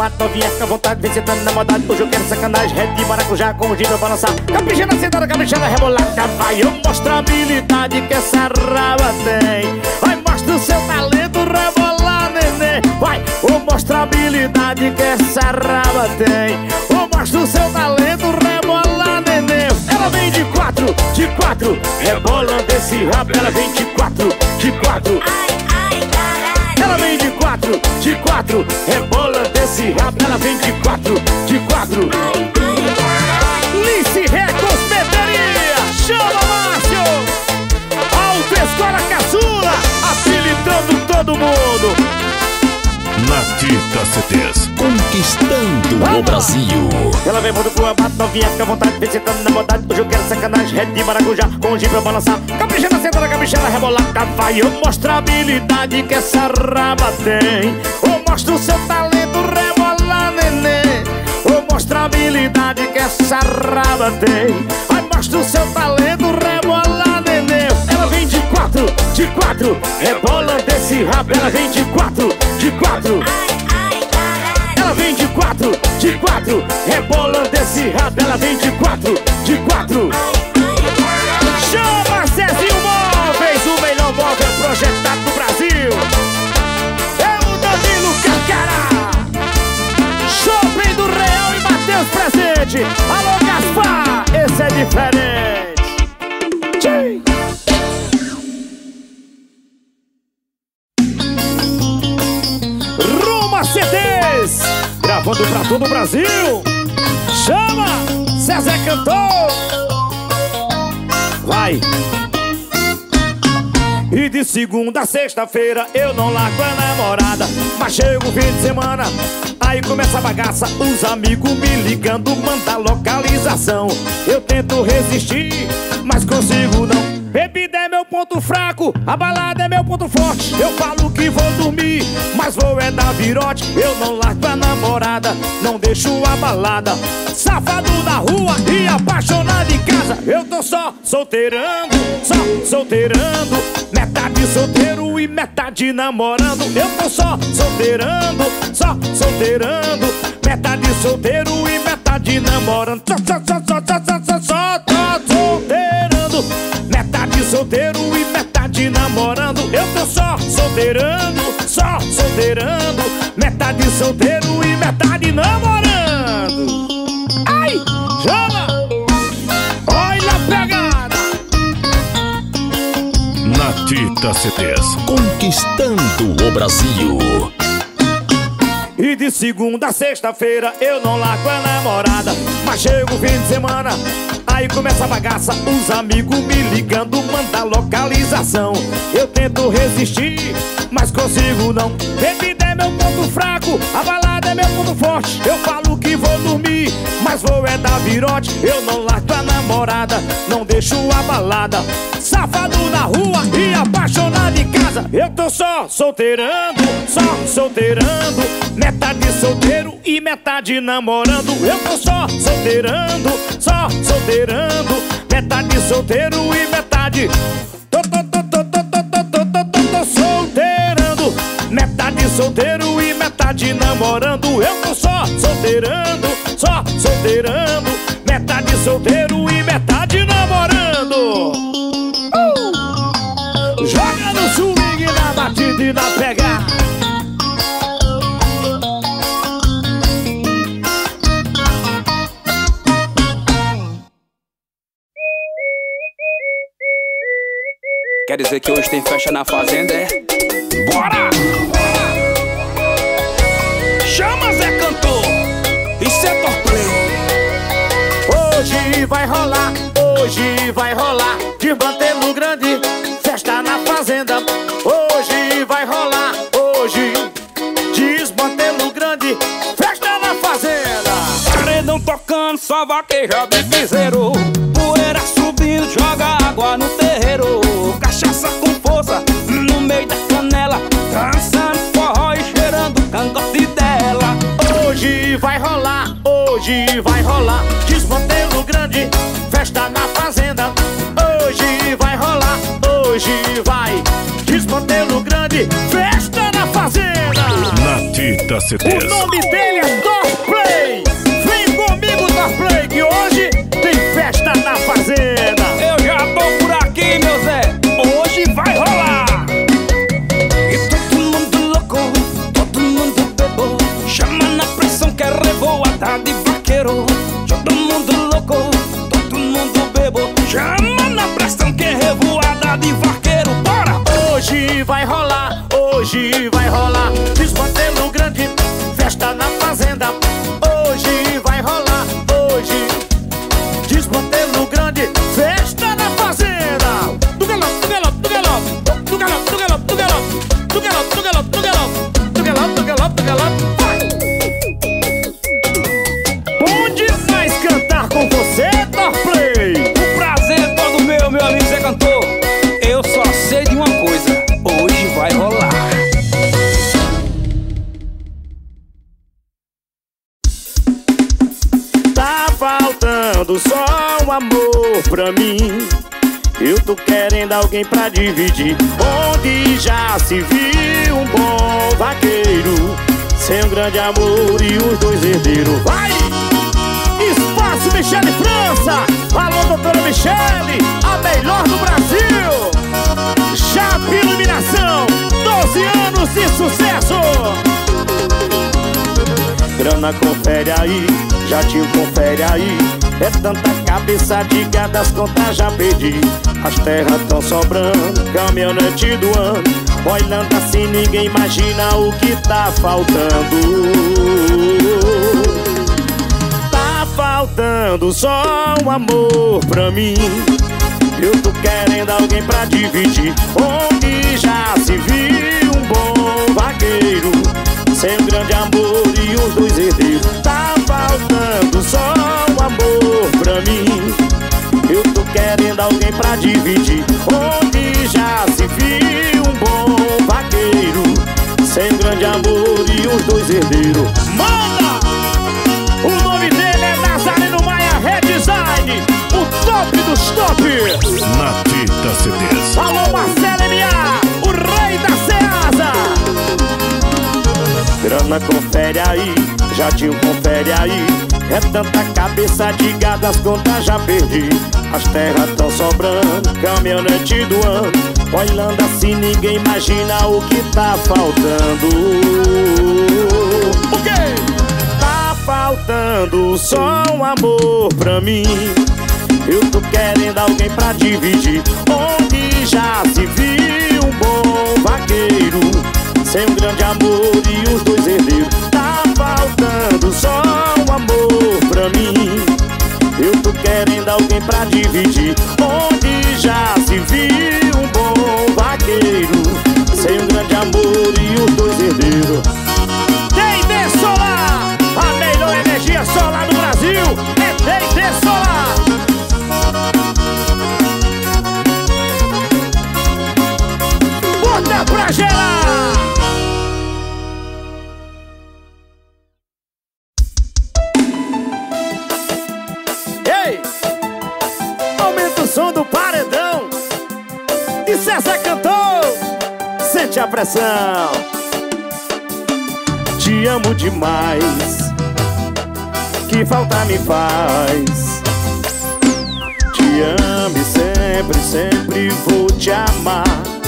bate novinha, fica à vontade, vem sentando na modade. Hoje eu quero sacanagem, red de maracujá com o giro balançar. Capricha na sentada, capricha na rebolada. Vai, eu mostro a habilidade que essa raba tem. Vai, mostra o seu talento, rebolar, neném. Vai, eu mostro a habilidade que essa raba tem. Eu mostro o seu talento, rebolar, neném. Ela vem de quatro, de quatro, rebolando esse rabo. Ela vem de quatro, de quatro. Ela vem de quatro, de quatro, o Brasil. Ela vem boa, bate novinha, fica à vontade, vem sentando na modade. Hoje eu quero sacanagem, red de maracujá, com gin pra balançar. Capricha na sentada, capricha na rebolada. Vai, eu mostro a habilidade que essa raba tem. Eu mostro o seu talento, rebolar, neném. Eu mostro a habilidade que essa raba tem. Vai, mostra o seu talento, rebolar, neném. Ela vem de quatro, de quatro, rebola desse rabo. Ela vem de quatro, de quatro. Ela vem de quatro, de quatro, rebola desse rabo. Ela vem de quatro, Vai. E de segunda a sexta-feira eu não largo a namorada. Mas chega o fim de semana, aí começa a bagaça. Os amigos me ligando, manda localização. Eu tento resistir, mas consigo não. Bebida é ponto fraco, a balada é meu ponto forte Eu falo que vou dormir, mas vou é dar virote Eu não largo a namorada, não deixo a balada Safado da rua e apaixonado em casa Eu tô só solteirando, só solteirando Metade solteiro e metade namorando Eu tô só solteirando, só solteirando Metade solteiro e metade namorando Só, só, só, só, só, só, só, só tô metade namorando Eu tô só solteirando, só solteirando Metade solteiro e metade namorando Ai, chama! Olha a pegada! Natita CDs. Conquistando o Brasil. De segunda a sexta-feira eu não largo a namorada. Mas chega o fim de semana, aí começa a bagaça. Os amigos me ligando, manda localização. Eu tento resistir, mas consigo não. Bebida é meu ponto fraco, a é meu ponto forte. Eu falo que vou dormir, mas vou é dar virote. Eu não largo a namorada, não deixo a balada. Safado na rua e apaixonado em casa. Eu tô só solteirando, só solteirando. Metade solteiro e metade namorando. Eu tô só solteirando, só solteirando. Metade solteiro e metade Tô, tô, tô, tô, tô, tô, tô, tô, tô, tô, tô solteirando. Metade solteiro metade namorando Eu tô só solteirando, só solteirando. Metade solteiro e metade namorando. Uh! Joga no swing, na batida e na pegada Quer dizer que hoje tem festa na fazenda, hoje vai rolar Desmantelo grande, festa na fazenda Hoje vai rolar, hoje vai Desmantelo grande, festa na fazenda Natita Tita CDs. O nome dele é Torplay. Alguém pra dividir. Onde já se viu um bom vaqueiro. Sem um grande amor e os dois herdeiros. Vai! Grana confere aí, jatinho confere aí. É tanta cabeça de gado, as contas já perdi. As terras tão sobrando, caminhonete do ano. Olhando assim ninguém imagina o que tá faltando. Tá faltando só um amor pra mim. Eu tô querendo alguém pra dividir. Onde já se viu um bom vaqueiro Sem grande amor e os dois herdeiros Tá faltando só um amor pra mim. Eu tô querendo alguém pra dividir. Onde já se viu um bom vaqueiro? Sem grande amor e os dois herdeiros. Manda! O nome dele é Nazareno Maia Redesign O top dos tops Na Tita CDs. Alô Marcelo Grana confere aí, jatinho confere aí. É tanta cabeça de gado, as contas já perdi. As terras tão sobrando, caminhonete do ano. Olhando assim ninguém imagina o que tá faltando. O quê? Tá faltando só um amor pra mim. Eu tô querendo alguém pra dividir. Onde já se viu um bom vaqueiro Sem um grande amor e os dois herdeiros. Tá faltando só um amor pra mim. Eu tô querendo alguém pra dividir falta me faz Te amo e sempre, sempre vou te amar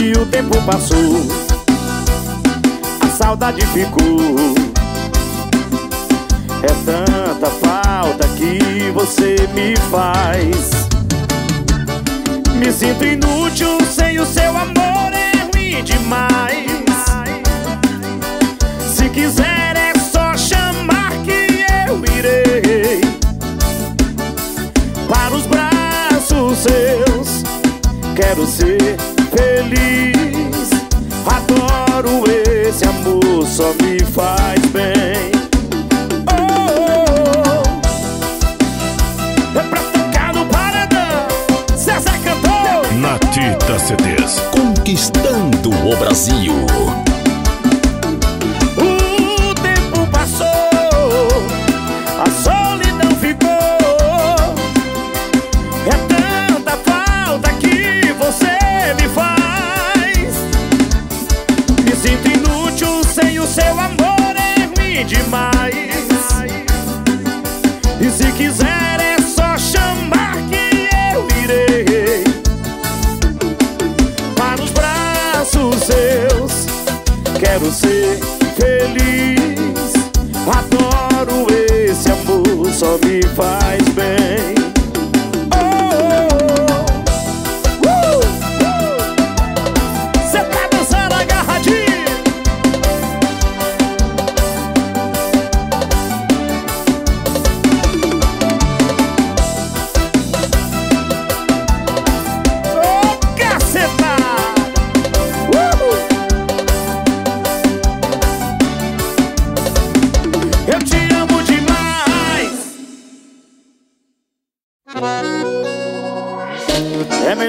e o tempo passou, a saudade ficou. É tanta falta que você me faz. Me sinto inútil sem o seu amor, é ruim demais. Se quiser que eu irei para os braços seus. Quero ser feliz. Adoro esse amor, só me faz bem. Oh. É pra tocar no paredão. César cantou. Na Tita CDs. Conquistando o Brasil.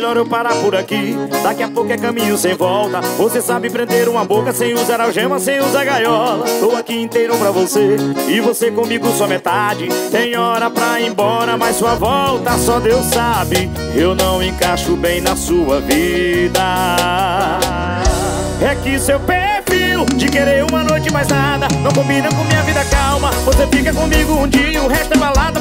Melhor eu parar por aqui. Daqui a pouco é caminho sem volta. Você sabe prender uma boca sem usar algema, sem usar gaiola. Tô aqui inteiro pra você E você comigo só metade. Tem hora pra ir embora, mas sua volta só Deus sabe. Eu não encaixo bem na sua vida. É que seu perfil de querer uma noite mais nada Não combina com minha vida calma. Você fica comigo um dia o resto é balada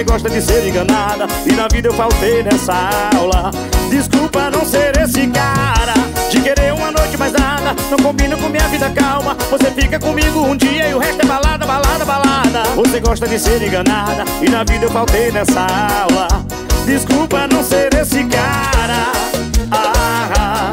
Você gosta de ser enganada. E na vida eu faltei nessa aula. Desculpa não ser esse cara De querer uma noite mais nada. Não combina com minha vida calma. Você fica comigo um dia e o resto é balada, balada, balada. Você gosta de ser enganada. E na vida eu faltei nessa aula. Desculpa não ser esse cara. Ah, ah,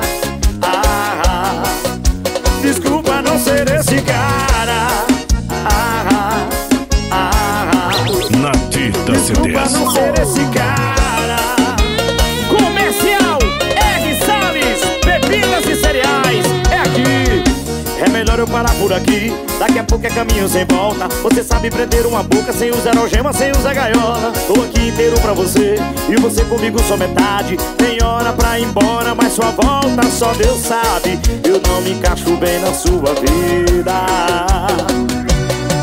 parar por aqui. Daqui a pouco é caminho sem volta. Você sabe prender uma boca sem usar algema, sem usar gaiola. Tô aqui inteiro pra você e você comigo só metade. Tem hora pra ir embora, mas sua volta só Deus sabe. Eu não me encaixo bem na sua vida.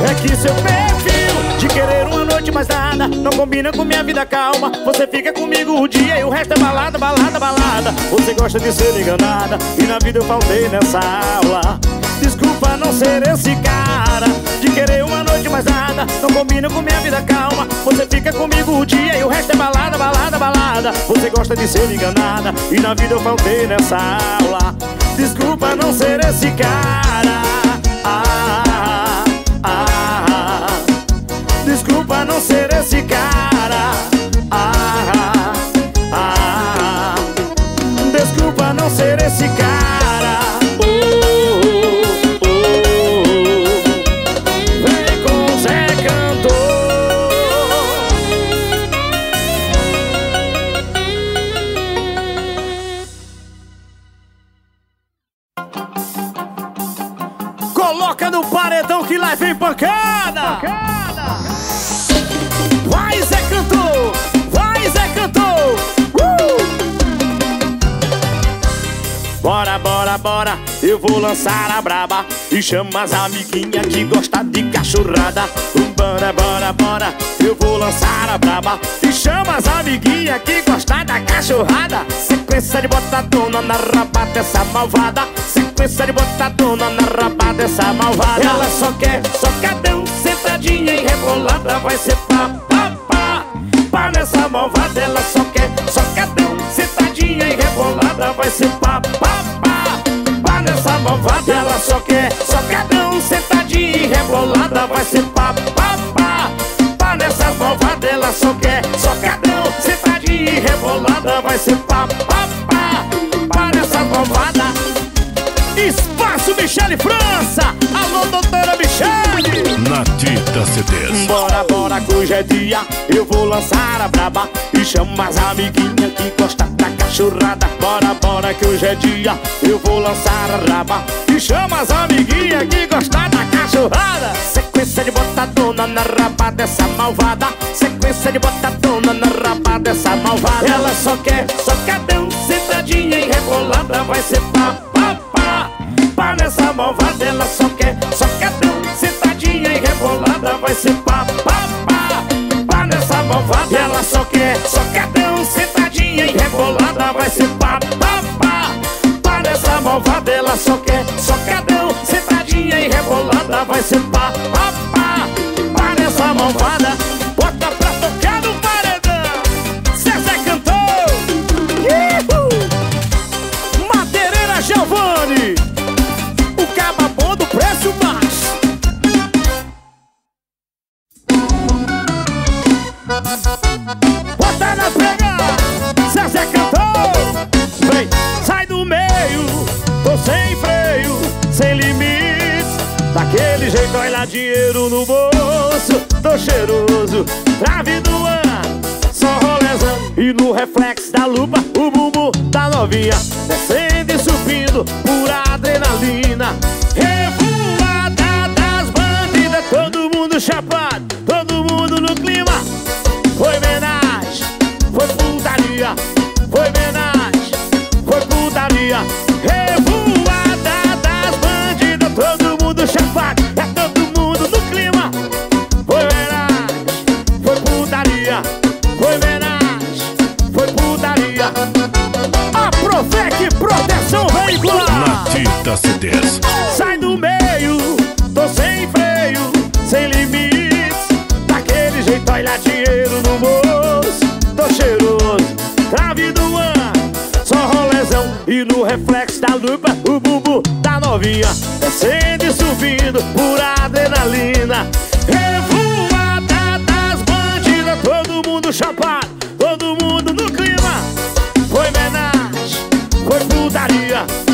É que seu perfil de querer uma noite mais nada Não combina com minha vida calma Você fica comigo o dia e o resto é balada, balada, balada Você gosta de ser enganada E na vida eu faltei nessa aula Desculpa não ser esse cara. De querer uma noite mais nada Não combina com minha vida calma. Você fica comigo o dia e o resto é balada, balada, balada. Você gosta de ser enganada E na vida eu faltei nessa aula. Desculpa não ser esse cara. Ah, ah, ah. Desculpa não ser esse cara. Eu vou lançar a braba E chama as amiguinhas que gostam de cachorrada. Bora, bora, bora, eu vou lançar a braba E chama as amiguinhas que gostam da cachorrada. Sequência de botadona na rabata essa malvada. Sequência de botadona na rabata essa malvada. Ela só quer socadão, sentadinha e rebolada Vai ser pá, pá, pá. Pá nessa malvada, ela só quer socadão, sentadinha e rebolada Vai ser pá, malvada, ela só quer socadão, sentadinha e rebolada Vai ser pá, pá, pá. Pá nessa malvada, ela só quer socadão, sentadinha e rebolada Vai ser pá, pá, pá. Pá nessa malvada. Espaço Michele França. Alô, doutora Michele. Natita CDs. Bora, bora, que hoje é dia. Eu vou lançar a braba E chama as amiguinhas que gostam cachorrada. Bora, bora, que hoje é dia. Eu vou lançar a raba. E chama as amiguinhas que gostam da cachorrada. Sequência de botadona na raba dessa malvada. Sequência de botadona na raba dessa malvada. Ela só quer socadão Sentadinha e rebolada Vai ser olhar dinheiro no bolso Tô cheiroso, trave do ar Só rolezão. E no reflexo da lupa O bumbum da novinha. Descendo e subindo Pura adrenalina. Revoada das bandidas Todo mundo chapado Todo mundo no clima Sai do meio, tô sem freio, sem limites. Daquele jeito, olha dinheiro no bolso. Tô cheiroso, trave do ar Só rolezão e no reflexo da lupa O bumbum da novinha. Descendo e subindo por adrenalina. Revoada das bandidas Todo mundo chapado, todo mundo no clima. Foi homenagem, foi putaria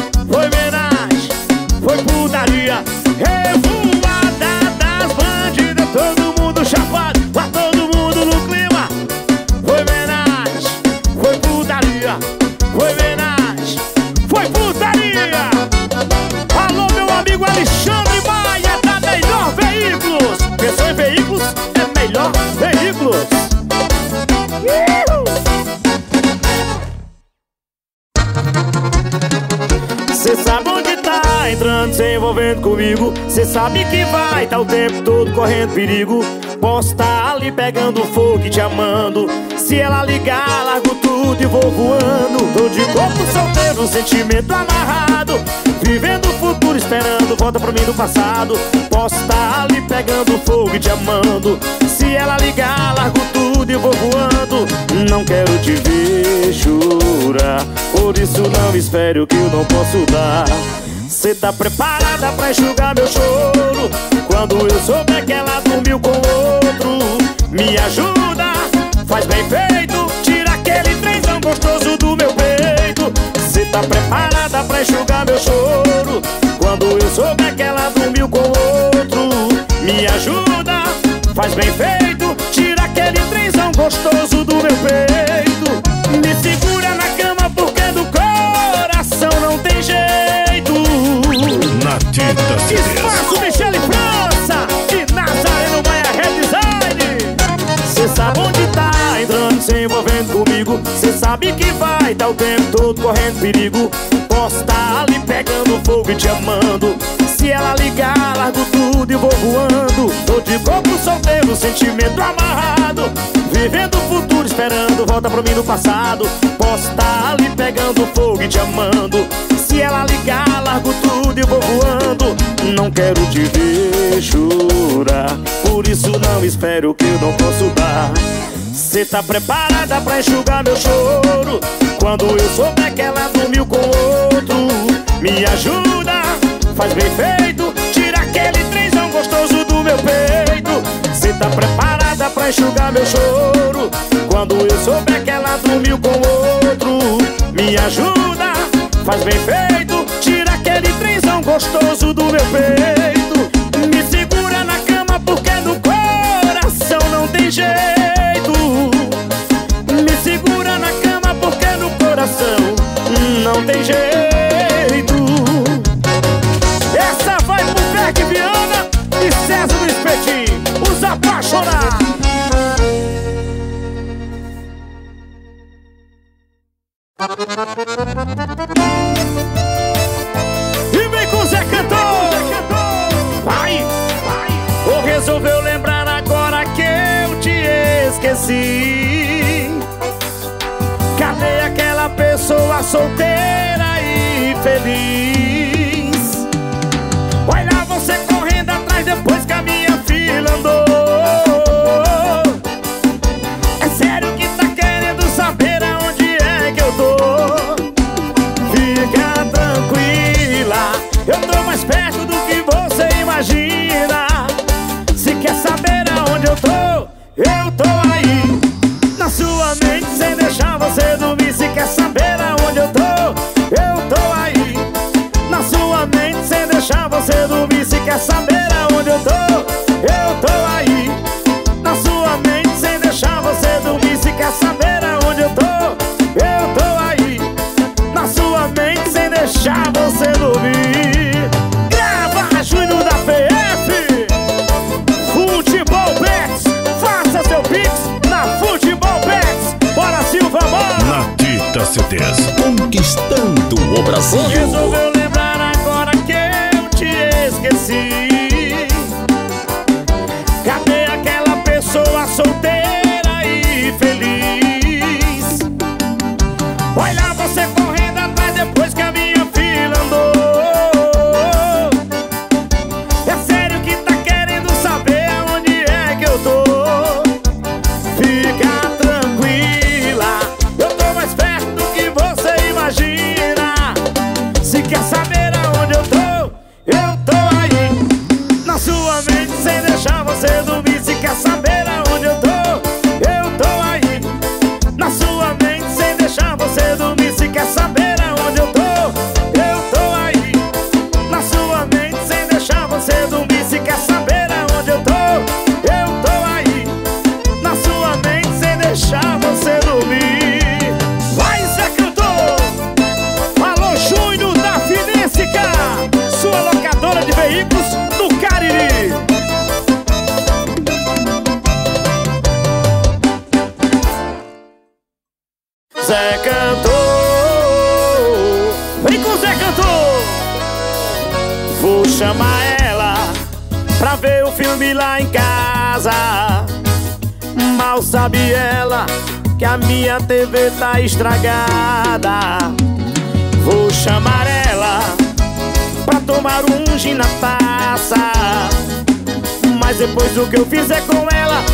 putaria Revoada das bandidas Todo mundo chapado, tá todo mundo no clima Foi homenagem, foi putaria Foi homenagem, foi putaria Alô meu amigo Alexandre Maia Da Melhor Veículos Pensou em veículos? É Melhor Veículos! Cê sabe onde tá entrando, se envolvendo comigo. Cê sabe que vai tá o tempo todo correndo perigo. Posso tá ali pegando fogo e te amando Se ela ligar, largo tudo e vou voando. Tô de corpo solteiro, sentimento amarrado. Vivendo o futuro, esperando volta pra mim do passado. Posso tá ali pegando fogo e te amando Se ela ligar, largo tudo e vou voando. Não quero te ver chorar. Por isso não espere o que eu não posso dar Cê tá preparada pra enxugar meu choro? Quando eu souber que ela dormiu com outro Me ajuda, faz bem feito Tira aquele trenzão gostoso do meu peito. Cê tá preparada pra enxugar meu choro? Quando eu souber que ela dormiu com outro Me ajuda, faz bem feito Tira aquele trenzão gostoso do meu peito sabe que vai tá o tempo todo correndo perigo. Posso tá ali pegando fogo e te amando Se ela ligar, largo tudo e vou voando. Tô de corpo solteiro, sentimento amarrado. Vivendo o futuro, esperando volta pra mim no passado. Posso tá ali pegando fogo e te amando Se ela ligar, largo tudo e vou voando. Não quero te ver chorar. Por isso não espero que eu não posso dar Cê tá preparada pra enxugar meu choro? Quando eu souber que ela dormiu com outro Me ajuda, faz bem feito Tira aquele trenzão gostoso do meu peito. Cê tá preparada pra enxugar meu choro? Quando eu souber que ela dormiu com outro Me ajuda, faz bem feito Tira aquele trenzão gostoso do meu peito. Me segura na cama porque no coração não tem jeito. Essa vai pro Beck Viana e César do Espetinho Os apaixonados pessoa solteira e feliz? Olha você correndo atrás depois que a minha filha andou Vou chamar ela pra ver o filme lá em casa. Mal sabe ela que a minha TV tá estragada. Vou chamar ela pra tomar um gin na taça. Mas depois do que eu fizer com ela,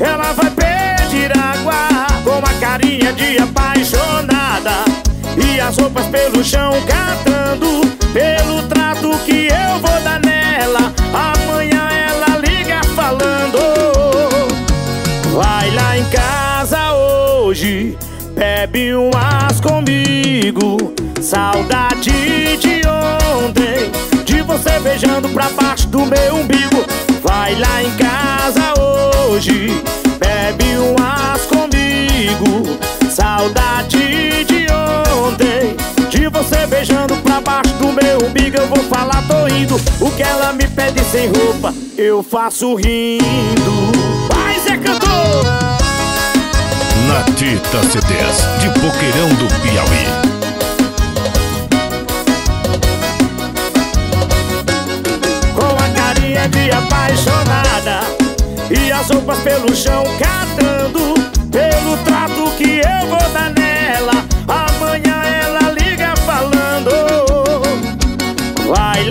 ela vai pedir água com uma carinha de apaixonada. E as roupas pelo chão catando pelo trato que eu vou dar nela. Amanhã ela liga falando. Vai lá em casa hoje, bebe umas comigo. Saudade de ontem, de você beijando pra baixo do meu umbigo. Vai lá em casa hoje, bebe umas comigo. Saudade de ontem, beijando pra baixo do meu umbigo. Eu vou falar, tô indo. O que ela me pede sem roupa, eu faço rindo. Vai, Zé Cantor! Natita CDs. De Boqueirão do Piauí. com a carinha de apaixonada E as roupas pelo chão catando Pelo trato que eu vou dar nela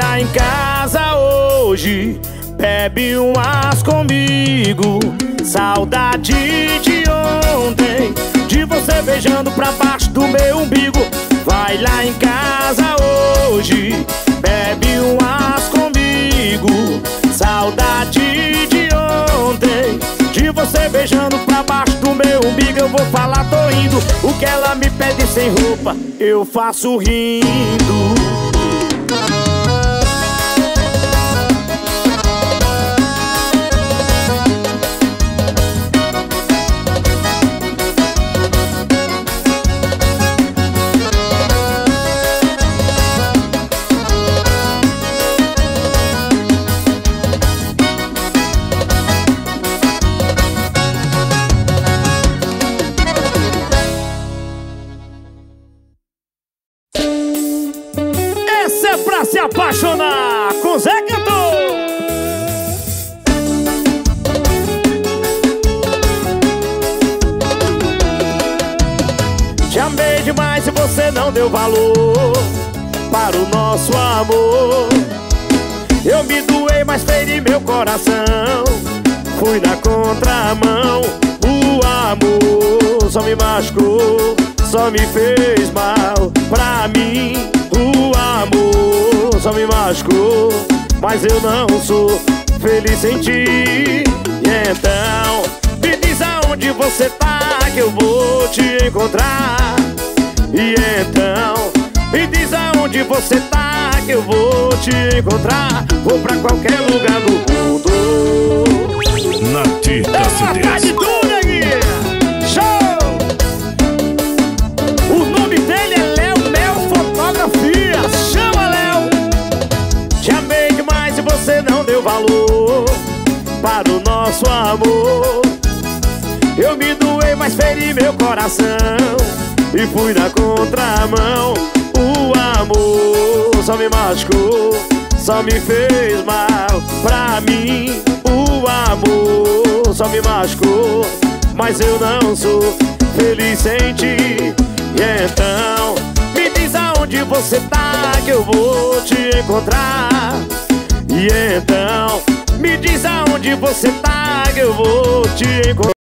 lá em casa hoje. Bebe umas comigo. Saudade de ontem. De você beijando pra baixo do meu umbigo. Vai lá em casa hoje. Bebe umas comigo. Saudade de ontem. De você beijando pra baixo do meu umbigo. Eu vou falar, tô indo O que ela me pede sem roupa Eu faço rindo pra se apaixonar com Zé Cantor. Te amei demais e você não deu valor para o nosso amor. Eu me doei, mas feri meu coração. Fui na contramão. O amor só me machucou, só me fez mal. Pra mim, o amor só me machucou. Mas eu não sou feliz sem ti. E então, me diz aonde você tá que eu vou te encontrar. E então, me diz aonde você tá que eu vou te encontrar. Vou pra qualquer lugar meu coração e fui na contramão. O amor só me machucou, só me fez mal. Pra mim, o amor só me machucou, mas eu não sou feliz sem ti. E então, me diz aonde você tá que eu vou te encontrar. E então, me diz aonde você tá que eu vou te encontrar.